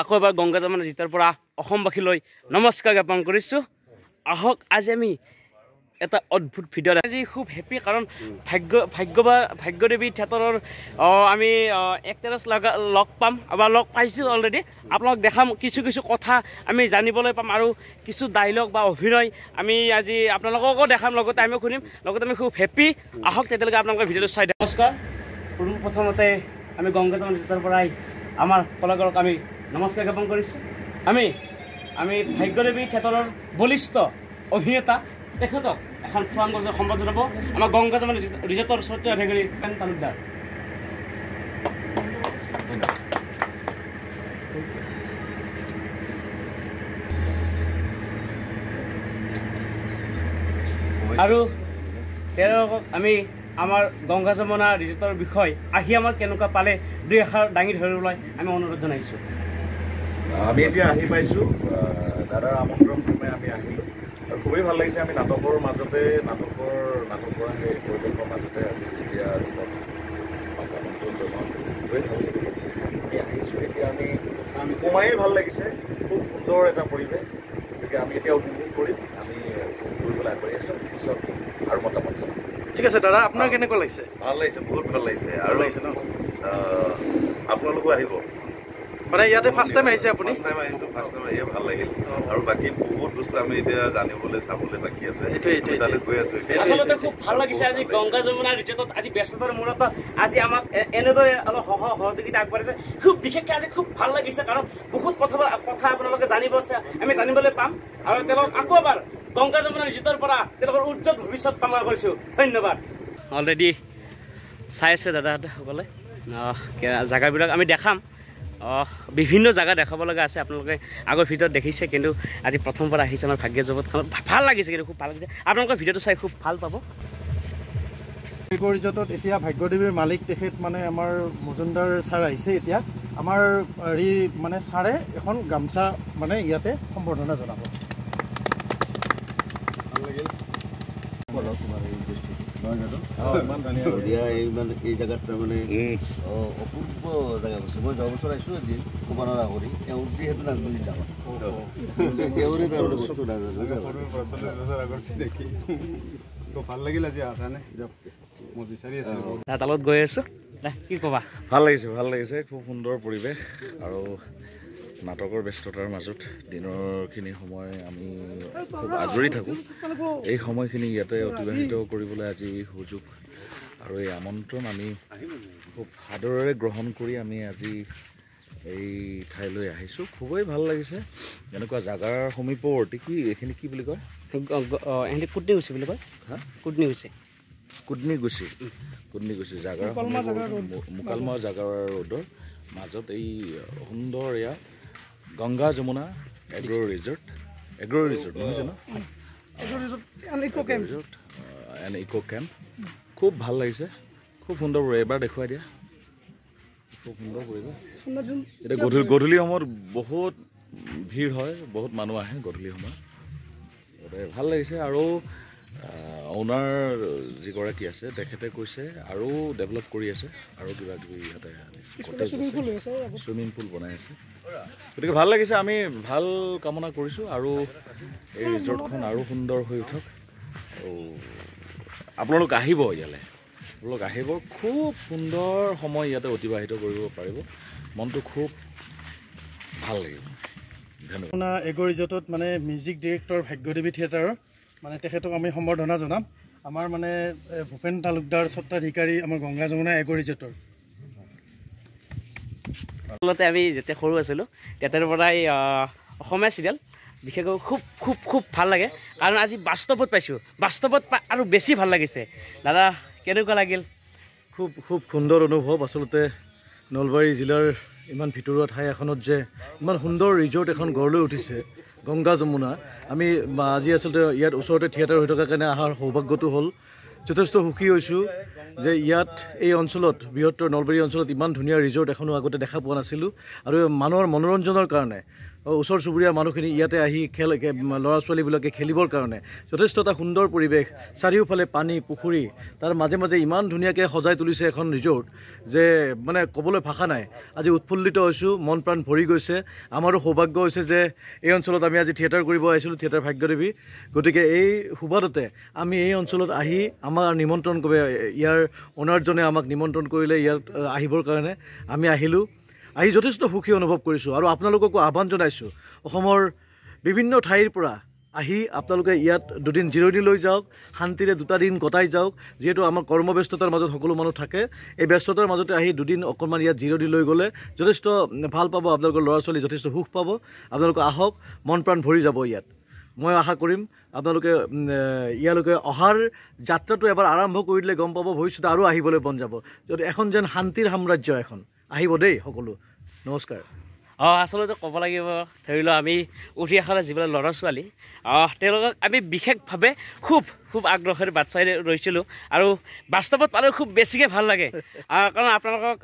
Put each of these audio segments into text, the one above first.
আকৌ এবাৰ গংগা জিতাৰ পৰা অসমবাসীলৈ নমস্কাৰ জ্ঞাপন কৰিছোঁ। আহক আজি আমি এটা অদ্ভুত ভিডিঅ' আজি খুব হেপী কাৰণ ভাগ্য ভাগ্যবা ভাগ্যদেৱী থিয়েটাৰৰ আমি এক্টাৰেছ লগা লগ পাম। বা লগ পাইছোঁ অলৰেডি আপোনালোক দেখাম কিছু কিছু কথা আমি জানিবলৈ পাম আৰু কিছু ডাইলগ বা অভিনয় আমি আজি আপোনালোককো দেখাম লগতে আমিও শুনিম। লগতে আমি খুব হেপী আহক তেতিয়ালৈকে আপোনালোকৰ ভিডিঅ'টো চাই দিয়ক। নমস্কাৰ। পোন প্ৰথমতে আমি গংগাজমন জিতাৰ পৰাই আমাৰ কলাকাৰক আমি নমস্কাৰ জ্ঞাপন কৰিছোঁ। আমি আমি ভাগ্যদেৱী থিয়েটাৰৰ বলিষ্ঠ অভিনেতা তেখেতক এখন ফুৱান গছৰ সম্পদ জনাব। আমাৰ গংগাজমন ৰিজৰ্টৰ সত্য অধিকাৰী পেন তালুকদাৰ। আৰু তেওঁলোকক আমি আমাৰ গংগা যমুনা ৰিজৰ্টৰ বিষয় আহি আমাৰ কেনেকুৱা পালে দুই এষাৰ দাঙি ধৰিবলৈ আমি অনুৰোধ জনাইছোঁ। আমি এতিয়া আহি পাইছোঁ আহ, দাদাৰ আমন্ত্ৰণ ক্ৰমে আমি আহিলোঁ আৰু খুবেই ভাল লাগিছে আমি নাটকৰ মাজতে নাটকৰ নাটক কৰা সেই পৰিৱেশৰ মাজতে আমি যেতিয়া আমন্ত্ৰণ জনাওঁ খুবেই ভাল লাগিলে আমি আহিছোঁ এতিয়া আমি আমি সোমায়েই ভাল লাগিছে খুব সুন্দৰ এটা পৰিৱেশ গতিকে আমি এতিয়া উপভোগ কৰিম আমি উপভোগ কৰিবলৈ আগবাঢ়ি আছোঁ পিছত আৰু মতামত জনাম। ঠিক আছে দাদা আপোনাৰ কেনেকুৱা লাগিছে? ভাল লাগিছে বহুত ভাল লাগিছে আৰু লাগিছে ন? আহ, আপোনালোকো আহিব। মানে ইয়াতে ফাৰ্ষ্ট টাইম আহিছে আপুনি? ফাৰ্ষ্ট টাইম আহিছোঁ ফাৰ্ষ্ট টাইম আহিয়ে ভাল লাগিল। আৰু বাকী বহুত বস্তু আমি এতিয়া জানিবলৈ চাবলৈ বাকী আছে। তালৈ গৈ আছোঁ আচলতে খুব ভাল লাগিছে আজি গংগা যমুনা ৰিজৰ্টত আজি ব্যস্ততাৰ মূৰত আজি আমাক এনেদৰে অলপ সহ সহযোগিতা আগবাঢ়িছে খুব বিশেষকৈ আজি খুব ভাল লাগিছে কাৰণ বহুত কথা কথা আপোনালোকে জানিব আমি জানিবলৈ পাম। আৰু তেওঁলোক আকৌ এবাৰ গংগা যমুনা ৰিজৰ্টৰ পৰা তেওঁলোকৰ উজ্জ্বল ভৱিষ্যত কামনা কৰিছোঁ। ধন্যবাদ। অলৰেডি চাই আছে দাদাসকলে কে- জাগাবিলাক আমি দেখাম। বিভিন্ন জেগা দেখাব লগা আছে আপোনালোকে আগৰ ভিডিঅ'ত দেখিছে কিন্তু আজি প্ৰথমবাৰ আহিছে আমাৰ ভাগ্য জগতখনত। ভাল লাগিছে কিন্তু খুব ভাল লাগিছে। আপোনালোকৰ ভিডিঅ'টো চাই খুব ভাল পাব। ইক' ৰিজৰ্টত এতিয়া ভাগ্যদেৱীৰ মালিক তেখেত মানে আমাৰ মজুমদাৰ ছাৰ আহিছে এতিয়া। আমাৰ হেৰি মানে ছাৰে এখন গামোচা মানে ইয়াতে সম্বৰ্ধনা জনাব। বঢ়িয়া এই মানে এই জেগাত তাৰমানে অ- অপূৰ্ব জেগা বস্তু মই যোৱা বছৰ আহিছোঁ এদিন কুমানৰা কৰি তেওঁৰ যিহেতু নাজুলী যাওঁ তেওঁৰে তাৰমানে বস্তু নাজানো ভাল লাগিল আজি অহাৰ কাৰণে মই বিচাৰি আছিলোঁ তাৰ তালত গৈ আছোঁ দে, কি ক'বা ভাল লাগিছে ভাল লাগিছে খুব সুন্দৰ পৰিৱেশ আৰু নাটকৰ ব্যস্ততাৰ মাজত দিনৰখিনি সময় আমি খুব আজৰি থাকোঁ। এই সময়খিনি ইয়াতে অতিবাহিত কৰিবলৈ আজি সুযোগ আৰু এই আমন্ত্ৰণ আমি খুব সাদৰেৰে গ্ৰহণ কৰি আমি আজি এই ঠাইলৈ আহিছোঁ। খুবেই ভাল লাগিছে। এনেকুৱা জাগাৰ সমীপৱৰ্তী কি এইখিনি কি বুলি কয়? এহেঁতি কুটনি গুচি বুলি কয়? হা? কুটনি গুচি কুডনিগুচি কুডনিগুচি জাগাৰ সমীপৱৰ্তী মোকালমা জাগাৰ ৰোডৰ মাজত এই সুন্দৰ এয়া Ganga Yamuna agro' resort agro' resort নহয় জানো? Resort and eco' camp. খুব ভাল লাগিছে। খুব সুন্দৰ এবাৰ দেখুৱাই দিয়া। খুব সুন্দৰ পৰিৱেশ। এতিয়া গধূলি গধূলি সময়ত বহুত ভিৰ হয়। বহুত মানুহ আহে গধূলি সময়ত। ভাল লাগিছে। আৰু অ'নাৰ যিগৰাকী আছে তেখেতে কৈছে আৰু ডেভেলপ কৰি আছে আৰু কিবা কিবি ইয়াতে চুইমিং পুল বনাই আছে। গতিকে ভাল লাগিছে আমি ভাল কামনা কৰিছোঁ আৰু এই ৰিজৰ্টখন আৰু সুন্দৰ হৈ উঠক। আৰু আপোনালোক আহিব ইয়ালৈ। আপোনালোক আহিব খুব সুন্দৰ সময় ইয়াতে অতিবাহিত কৰিব পাৰিব। মনটো খুব ভাল লাগিব। ধন্যবাদ। আপোনাৰ এগ' ৰিজৰ্টত মানে মিউজিক ডিৰেক্টৰ ভাগ্যদেৱী থিয়েটাৰৰ মানে তেখেতক আমি সম্বৰ্ধনা জনাম। আমাৰ মানে ভূপেন তালুকদাৰ স্বত্বাধিকাৰী আমাৰ গংগা যমুনা এগ' ৰিজৰ্টৰ আচলতে আমি যেতিয়া সৰু আছিলোঁ তেতিয়াৰ পৰাই অসমীয়া চিৰিয়েল বিশেষকৈ খুব খুব খুব ভাল লাগে। কাৰণ আজি বাস্তৱত পাইছোঁ। বাস্তৱত পাই আৰু বেছি ভাল লাগিছে। দাদা কেনেকুৱা লাগিল? খুব খুব সুন্দৰ অনুভৱ। আচলতে নলবাৰী জিলাৰ ইমান ভিতৰুৱা ঠাই এখনত যে ইমান সুন্দৰ ৰিজৰ্ট এখন গঢ় লৈ উঠিছে। গংগা যমুনা। আমি আজি আচলতে ইয়াত ওচৰতে থিয়েটাৰ হৈ থকাৰ কাৰণে অহাৰ সৌভাগ্যটো হ'ল। যথেষ্ট সুখী হৈছোঁ যে ইয়াত এই অঞ্চলত বৃহত্তৰ নলবাৰী অঞ্চলত ইমান ধুনীয়া ৰিজৰ্ট এখনো আগতে দেখা পোৱা নাছিলোঁ। আৰু মানুহৰ মনোৰঞ্জনৰ কাৰণে ওচৰ চুবুৰীয়াৰ মানুহখিনি ইয়াতে আহি খেল ল'ৰা ছোৱালীবিলাকে খেলিবৰ কাৰণে যথেষ্ট এটা সুন্দৰ পৰিৱেশ চাৰিওফালে পানী পুখুৰী তাৰ মাজে মাজে ইমান ধুনীয়াকৈ সজাই তুলিছে এখন ৰিজৰ্ট যে মানে ক'বলৈ ভাষা নাই। আজি উৎফুল্লিত হৈছোঁ মন প্ৰাণ ভৰি গৈছে। আমাৰো সৌভাগ্য হৈছে যে এই অঞ্চলত আমি আজি থিয়েটাৰ কৰিব আহিছিলোঁ থিয়েটাৰ ভাগ্যদেৱী। গতিকে এই সুবাদতে আমি এই অঞ্চলত আহি আমাৰ নিমন্ত্ৰণ ইয়াৰ অনাৰজনে আমাক নিমন্ত্ৰণ কৰিলে ইয়াত আহ, আহিবৰ কাৰণে আমি আহিলোঁ। আহি যথেষ্ট সুখী অনুভৱ কৰিছোঁ আৰু আপোনালোককো আহ্বান জনাইছোঁ। অসমৰ বিভিন্ন ঠাইৰ পৰা আহি আপোনালোকে ইয়াত দুদিন জিৰণি লৈ যাওক শান্তিৰে দুটা দিন কটাই যাওক যিহেতু আমাৰ কৰ্মব্যস্ততাৰ মাজত সকলো মানুহ থাকে। এই ব্যস্ততাৰ মাজতে আহি দুদিন অকণমান ইয়াত জিৰণি লৈ গ'লে যথেষ্ট ভাল পাব আপোনালোকৰ ল'ৰা ছোৱালী যথেষ্ট সুখ পাব। আপোনালোকে আহক মন প্ৰাণ ভৰি যাব ইয়াত। মই আশা কৰিম আপোনালোকে ইয়ালৈকে অহাৰ যাত্ৰাটো এবাৰ আৰম্ভ কৰি দিলে গম পাব ভৱিষ্যতে আৰু আহিবলৈ মন যাব। যদি এখন যেন শান্তিৰ সাম্ৰাজ্য এখন। আহিব দেই সকলো। নমস্কাৰ। অঁ আচলতে ক'ব লাগিব ধৰি লওক আমি উঠি অহা যিবিলাক ল'ৰা ছোৱালী তেওঁলোকক আমি বিশেষভাৱে খুব খুব আগ্ৰহেৰে বাট চাই ৰৈছিলোঁ আৰু বাস্তৱত পালেও খুব বেছিকৈ ভাল লাগে। কাৰণ আপোনালোকক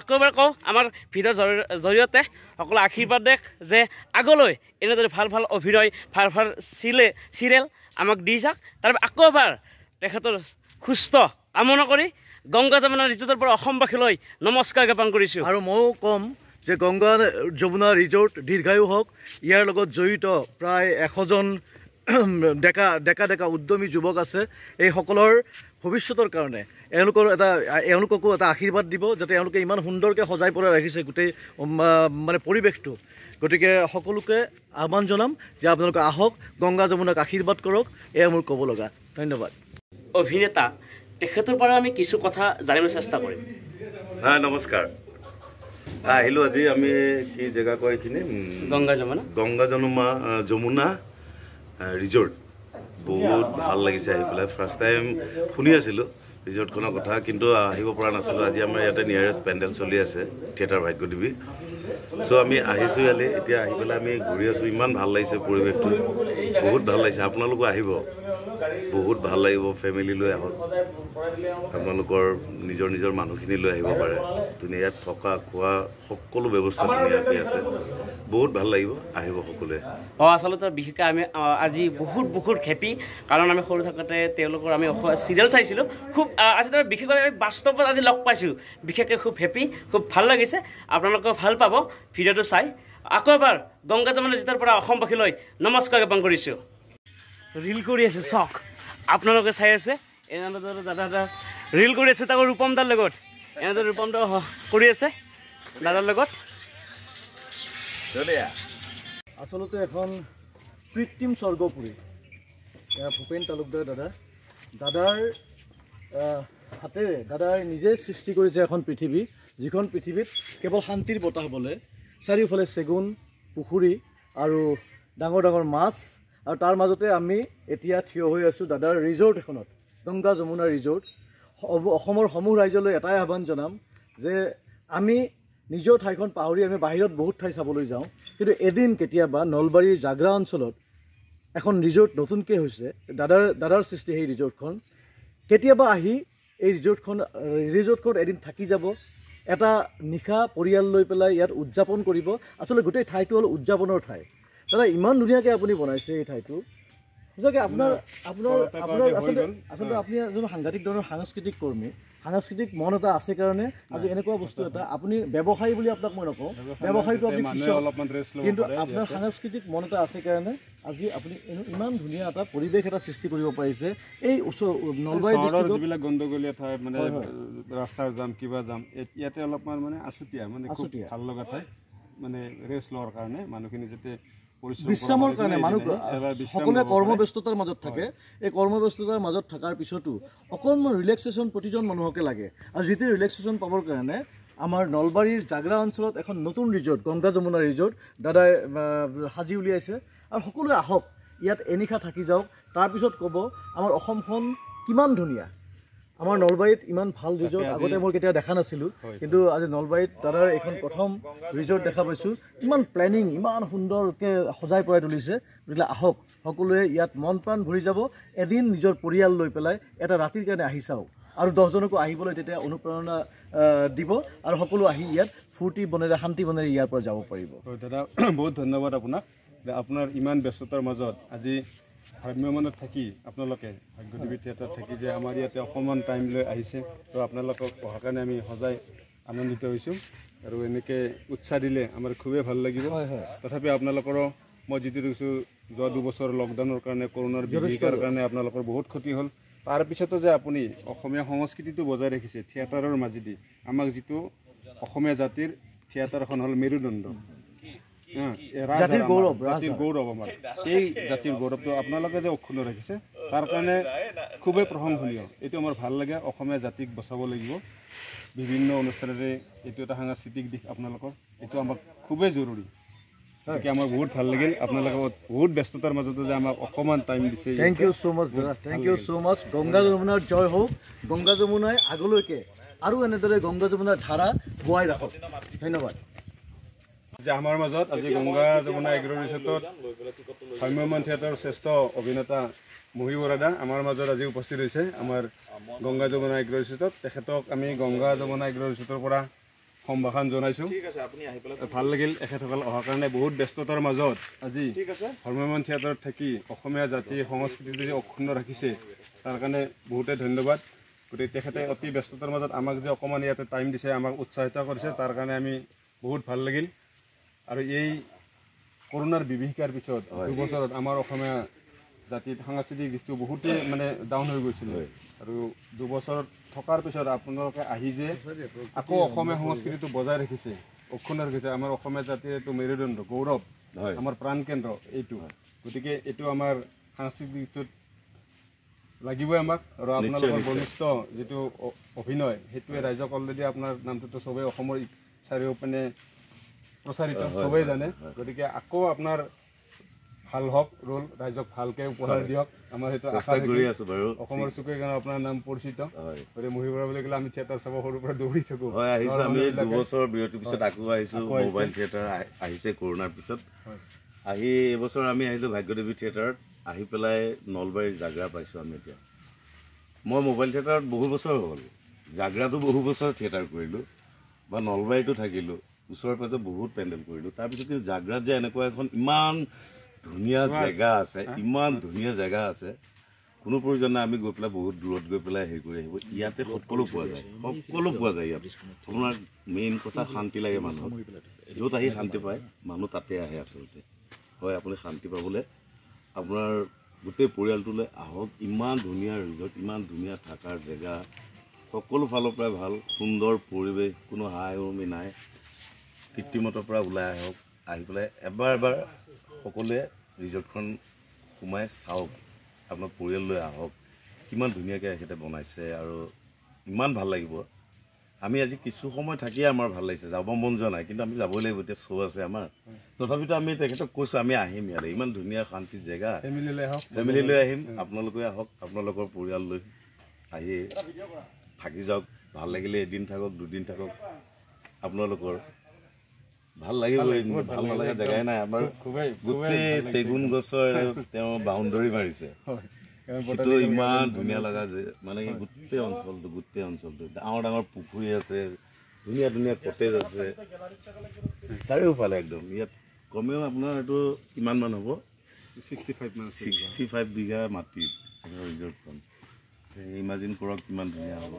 আকৌ এবাৰ কওঁ আমাৰ ভিডিঅ'ৰ জৰি- জৰিয়তে সকলো আশীৰ্বাদ দেখ যে আগলৈ এনেদৰে ভাল ভাল অভিনয় ভাল ভাল চিলে চিৰিয়েল আমাক দি যাওক। তাৰ আকৌ এবাৰ তেখেতৰ সুস্থ কামনা কৰি গংগা যমুনা ৰিজৰ্টৰ পৰা অসমবাসীলৈ নমস্কাৰ জ্ঞাপন কৰিছোঁ। আৰু ময়ো ক'ম যে গংগা যমুনা ৰিজৰ্ট দীৰ্ঘায়ু হওক ইয়াৰ লগত জড়িত প্ৰায় এশজন ডেকা ডেকা ডেকা উদ্যমী যুৱক আছে। এইসকলৰ ভৱিষ্যতৰ কাৰণে এওঁলোকৰ এটা এওঁলোককো এটা আশীৰ্বাদ দিব যাতে এওঁলোকে ইমান সুন্দৰকৈ সজাই পৰাই ৰাখিছে গোটেই মানে পৰিৱেশটো। গতিকে সকলোকে আহ্বান জনাম যে আপোনালোকে আহক গংগা যমুনাক আশীৰ্বাদ কৰক এয়া মোৰ ক'ব লগা। ধন্যবাদ। অভিনেতা তেখেতৰ পৰা আমি কিছু কথা জানিবলৈ চেষ্টা কৰিম। হয় নমস্কাৰ। আহিলোঁ আজি আমি কি জেগা কয় এইখিনি গংগা যমুনা। গংগা যমুনা যমুনা ৰিজৰ্ট বহুত ভাল লাগিছে আহি পেলাই। ফাৰ্ষ্ট টাইম শুনি আছিলোঁ ৰিজৰ্টখনৰ কথা কিন্তু আহিব পৰা নাছিলোঁ। আজি আমাৰ ইয়াতে নিয়াৰেষ্ট পেণ্ডেল চলি আছে থিয়েটাৰ ভাগ্যদেৱী চ' আমি আহিছোঁ ইয়ালৈ। এতিয়া আহি পেলাই আমি ঘূৰি আছোঁ। ইমান ভাল লাগিছে পৰিৱেশটো। বহুত ভাল লাগিছে। আপোনালোকো আহিব। বহুত ভাল লাগিব ফেমিলি লৈ আহক। আপোনালোকৰ নিজৰ নিজৰ মানুহখিনি লৈ আহিব পাৰে। ধুনীয়া থকা খোৱা সকলো ব্যৱস্থা ধুনীয়াকৈ আছে। বহুত ভাল লাগিব আহিব সকলোৱে। অঁ আচলতে বিশেষকৈ আমি আজি বহুত বহুত হেপী কাৰণ আমি সৰু থাকোঁতে তেওঁলোকৰ আমি চিৰিয়েল চাইছিলোঁ। খুব আজি তাৰ বিশেষকৈ আমি বাস্তৱত আজি লগ পাইছোঁ। বিশেষকৈ খুব হেপী খুব ভাল লাগিছে। আপোনালোকে ভাল পাব। ভিডিঅ'টো চাই। আকৌ এবাৰ গংগা যমুনা জিতাৰ পৰা অসমবাসীলৈ নমস্কাৰ জ্ঞাপন কৰিছোঁ। ৰিল কৰি আছে চক আপোনালোকে চাই আছে। এনেদৰে দাদা দাদা ৰিল কৰি আছে তাকো ৰূপম দাৰ লগত। এনেদৰে ৰূপম দা হ- কৰি আছে দাদাৰ লগত। আচলতে এখন কৃত্ৰিম স্বৰ্গপুৰী। এয়া ভূপেন তালুকদাৰ দাদা। দাদাৰ হাতেৰে দাদাই নিজে সৃষ্টি কৰিছে এখন পৃথিৱী। যিখন পৃথিৱীত কেৱল শান্তিৰ বতাহ বলে চাৰিওফালে চেগুন পুখুৰী আৰু ডাঙৰ ডাঙৰ মাছ আৰু তাৰ মাজতে আমি এতিয়া থিয় হৈ আছোঁ দাদাৰ ৰিজৰ্ট এখনত গংগা যমুনা ৰিজৰ্ট অসমৰ সমূহ ৰাইজলৈ এটাই আহ্বান জনাম যে আমি নিজৰ ঠাইখন পাহৰি আমি বাহিৰত বহুত ঠাই চাবলৈ যাওঁ কিন্তু এদিন কেতিয়াবা নলবাৰীৰ জাগ্ৰা অঞ্চলত এখন ৰিজৰ্ট নতুনকৈ হৈছে দাদাৰ দাদাৰ সৃষ্টি সেই ৰিজৰ্টখন কেতিয়াবা আহি এই ৰিজৰ্টখন ৰিজৰ্টখন এদিন থাকি যাব। এটা নিশা পৰিয়াল লৈ পেলাই ইয়াত উদযাপন কৰিব। আচলতে গোটেই ঠাইটো হ'ল উদযাপনৰ ঠাই। দাদা ইমান ধুনীয়াকৈ আপুনি বনাইছে এই ঠাইটো। আপোনাৰ আপোনাৰ আপোনাৰ আচলতে আচলতে আপুনি এজন সাংঘাতিক ধৰণৰ সাংস্কৃতিক কৰ্মী। সাংস্কৃতিক মন এটা আছে কাৰণে আজি এনেকুৱা বস্তু এটা আপুনি ব্যৱসায়ী বুলি আপোনাক মই নকওঁ। ব্যৱসায়ীটো আপুনি কিন্তু আপোনাৰ সাংস্কৃতিক মন এটা আছে কাৰণে আজি আপুনি ইমান ধুনীয়া এটা পৰিৱেশ এটা সৃষ্টি কৰিব পাৰিছে। এই ওচৰ নলবাৰী যিবিলাক গণ্ডগোলীয়া ঠাই মানে। ৰাস্তাৰ জাম কিবা জাম ইয়াত- অলপমান মানে আছুতীয়া মানে। ভাল লগা ঠাই। মানে ৰেষ্ট লোৱাৰ কাৰণে মানুহখিনি যাতে বিশ্ৰামৰ কৰা কাৰণে মানুহ সকলোৱে। কৰ্মব্যস্ততাৰ মাজত থাকে। এই কৰ্মব্যস্ততাৰ মাজত থকাৰ পিছতো অকণমান ৰিলেক্সেশ্যন প্ৰতিজন মানুহকে লাগে। আৰু যিটো ৰিলেক্সেশ্যন পাবৰ কাৰণে আমাৰ নলবাৰীৰ জাগ্ৰা অঞ্চলত এখন নতুন ৰিজৰ্ট গংগা যমুনা ৰিজৰ্ট দাদাই সাজি উলিয়াইছে। আৰু সকলোৱে আহক ইয়াত এনিশা থাকি যাওক। তাৰপিছত ক'ব আমাৰ অসমখন কিমান ধুনীয়া। আমাৰ নলবাৰীত ইমান ভাল ৰিজৰ্ট আগতে মই কেতিয়াও দেখা নাছিলোঁ। কিন্তু আজি নলবাৰীত দাদাৰ এইখন প্ৰথম ৰিজৰ্ট দেখা পাইছোঁ। ইমান প্লেনিং ইমান সুন্দৰকৈ সজাই পৰাই তুলিছে। গতিকে আহক সকলোৱে ইয়াত মন প্ৰাণ ভৰি যাব। এদিন নিজৰ পৰিয়াল লৈ পেলাই এটা ৰাতিৰ কাৰণে আহি চাওক। আৰু দহজনকো আহিবলৈ তেতিয়া অনুপ্ৰেৰণা দিব। আৰু সকলো আহি ইয়াত ফূৰ্তি বনেৰে শান্তি বনেৰে ইয়াৰ পৰা যাব পাৰিব। দাদা। বহুত ধন্যবাদ আপোনাক। আপোনাৰ ইমান ব্যস্ততাৰ মাজত আজি ভ্ৰাম্যমানত থাকি আপোনালোকে ভাগ্যদেৱী থিয়েটাৰত থাকি যে আমাৰ ইয়াতে অকণমান টাইম লৈ আহিছে তো আপোনালোকক অহাৰ কাৰণে আমি সদায় আনন্দিত হৈছোঁ আৰু এনেকৈ উৎসাহ দিলে আমাৰ খুবেই ভাল লাগিব। তথাপি আপোনালোকৰো মই যিটো দেখিছোঁ যোৱা দুবছৰ লকডাউনৰ কাৰণে কৰোণাৰ বিভীষিকাৰ কাৰণে আপোনালোকৰ বহুত ক্ষতি হ'ল। তাৰপিছতো যে আপুনি অসমীয়া সংস্কৃতিটো বজাই ৰাখিছে থিয়েটাৰৰ মাজেদি আমাক যিটো অসমীয়া জাতিৰ থিয়েটাৰখন হ'ল মেৰুদণ্ড। জাতিৰ আমাৰ, গৌৰৱ, জাতিৰ গৌৰৱ আমাৰ এই জাতিৰ গৌৰৱটো আপোনালোকে যে অক্ষুণ্ণ ৰাখিছে তাৰ কাৰণে খুবেই প্ৰশংসনীয় এইটো আমাৰ ভাল লাগে অসমীয়া জাতিক বচাব লাগিব। বিভিন্ন অনুষ্ঠানেৰে এইটো এটা সাংস্কৃতিক দিশ আপোনালোকৰ। এইটো আমাক খুবেই জৰুৰী। গতিকে আমাৰ বহুত ভাল লাগিল। আপোনালোকৰ বহুত ব্যস্ততাৰ মাজতো যে আমাক অকণমান টাইম দিছে। থেংক ইউ ছ' মাছ দাদা। Thank you so' much Ganga যমুনাৰ জয় হওক। গংগা যমুনাই আগলৈকে আৰু এনেদৰে গংগা যমুনাৰ ধাৰা বোৱাই ৰাখক। ধন্যবাদ। যে আমাৰ মাজত আজি গংগা যমুনা এগ্ৰ ৰিচৰ্টত ভ্ৰাম্যমান থিয়েটাৰৰ শ্ৰেষ্ঠ অভিনেতা মহী বৰাদা আমাৰ মাজত আজি উপস্থিত হৈছে। আমাৰ গংগা যমুনা এগ্ৰ ৰিচৰ্টত। তেখেতক আমি গংগা যমুনা এগ্ৰ ৰিচৰ্টৰ পৰা সম্ভাষণ জনাইছোঁ। ভাল লাগিল এখেতসকল অহাৰ কাৰণে। বহুত ব্যস্ততাৰ মাজত আজি ভ্ৰাম্যমান থিয়েটাৰত থাকি অসমীয়া জাতি সংস্কৃতিটো যে অক্ষুণ্ণ ৰাখিছে তাৰ কাৰণে বহুতে ধন্যবাদ। গতিকে তেখেতে অতি ব্যস্ততাৰ মাজত আমাক যে অকণমান ইয়াতে টাইম দিছে আমাক উৎসাহিত কৰিছে তাৰ কাৰণে আমি বহুত ভাল লাগিল। আৰু এই কৰোণাৰ বিভীষিকাৰ পিছত দুবছৰত আমাৰ অসমীয়া জাতিত সাংস্কৃতিক দিশটো বহুতেই মানে ডাউন হৈ গৈছিল। আৰু দুবছৰত থকাৰ পিছত আপোনালোকে আহি যে আকৌ অসমীয়া সংস্কৃতিটো বজাই ৰাখিছে অক্ষুণ্ণ ৰাখিছে আমাৰ অসমীয়া জাতিৰ এইটো মেৰুদণ্ড গৌৰৱ আমাৰ প্ৰাণকেন্দ্ৰ এইটো। গতিকে এইটো আমাৰ সাংস্কৃতিক দিশটোত লাগিবই আমাক। আৰু আপোনালোকৰ বলিষ্ঠ যিটো অভিনয় সেইটোৱে ৰাইজক অলৰেডি আপোনাৰ নামটোতো চবেই অসমৰ চাৰিওপিনে প্ৰচাৰিত চবেই জানে। গতিকে আকৌ আপোনাৰ ভাল হওক ৰোল ৰাইজক ভালকে উপহাৰ দিয়ক। আমাৰ সেইটো আশা কৰি। আছো বাৰু। অসমৰ চুকে কাৰণে আপোনাৰ নাম পৰিচিত। হয়। গতিকে মহিবৰা বুলি ক'লে আমি থিয়েটাৰ চাব সৰুৰ পৰা দৌৰি থাকো। হয় আহিছো আমি দুবছৰ বিৰতিৰ পিছত আকৌ আহিছো। মোবাইল থিয়েটাৰ আহি- আহিছে কৰোণাৰ পিছত। আহি এইবছৰ আমি আহিলো ভাগ্যদেৱী থিয়েটাৰত। আহি পেলাই নলবাৰীৰ জাগৰা পাইছোঁ আমি এতিয়া। মই মোবাইল থিয়েটাৰত বহু বছৰ হ'ল। জাগৰাতো বহু বছৰ থিয়েটাৰ কৰিলোঁ। বা নলবাৰীতো থাকিলোঁ। ওচৰে পাজৰে বহুত পেণ্ডেল কৰিলোঁ। তাৰপিছত কিন্তু জাগৰাত যে এনেকুৱা এখন ইমান ধুনীয়া জেগা আছে ইমান ধুনীয়া জেগা আছে। কোনো প্ৰয়োজন নাই আমি গৈ পেলাই বহুত দূৰত গৈ পেলাই হেৰি কৰি আহিব। ইয়াতে সকলো পোৱা যায় সকলো পোৱা যায় ইয়াত। আপোনাৰ মেইন কথা শান্তি লাগে মানুহক। য'ত আহি শান্তি পায় মানুহ তাতে আহে আচলতে। হয় আপুনি শান্তি পাবলৈ। আপোনাৰ গোটেই পৰিয়ালটোলৈ আহক। ইমান ধুনীয়া ৰিজৰ্ট ইমান ধুনীয়া থকাৰ জেগা। সকলো ফালৰ পৰাই ভাল সুন্দৰ পৰিৱেশ কোনো হাই উৰুমি নাই। কৃত্ৰিমতাৰ পৰা ওলাই আহক আহি পেলাই এবাৰ এবাৰ সকলোৱে ৰিজৰ্টখন সোমাই চাওক আপোনাৰ পৰিয়াল লৈ আহক কিমান ধুনীয়াকৈ এখেতে বনাইছে আৰু ইমান ভাল লাগিব। আমি আজি কিছু সময় থাকিয়ে আমাৰ ভাল লাগিছে যাব মন যোৱা নাই কিন্তু আমি যাবই লাগিব এতিয়া শ্ব' আছে আমাৰ। তথাপিতো আমি তেখেতক কৈছোঁ আমি আহিম ইয়ালৈ ইমান ধুনীয়া শান্তি জেগা। ফেমিলিলৈ আহক ফেমিলি লৈ আহিম আপোনালোকে আহক আপোনালোকৰ পৰিয়াল লৈ আহি থাকি যাওক ভাল লাগিলে এদিন থাকক দুদিন থাকক আপোনালোকৰ ভাল লাগিবই ভাল নলগা জেগাই নাই। আমাৰ গোটেই চেগুন গছৰ তেওঁ বাউণ্ডৰী মাৰিছে। সেইটো ইমান ধুনীয়া লগা যে মানে কি গোটেই অঞ্চলটো গোটেই অঞ্চলটো। ডাঙৰ ডাঙৰ পুখুৰী আছে ধুনীয়া ধুনীয়া কটেজ আছে। চাৰিওফালে একদম ইয়াত কমেও আপোনাৰ এইটো কিমান মান হ'ব? Sixty five. ছিক্সটি ফাইভ বিঘা মাটিত ৰিজৰ্টখন ইমাজিন কৰক কিমান ধুনীয়া হ'ব।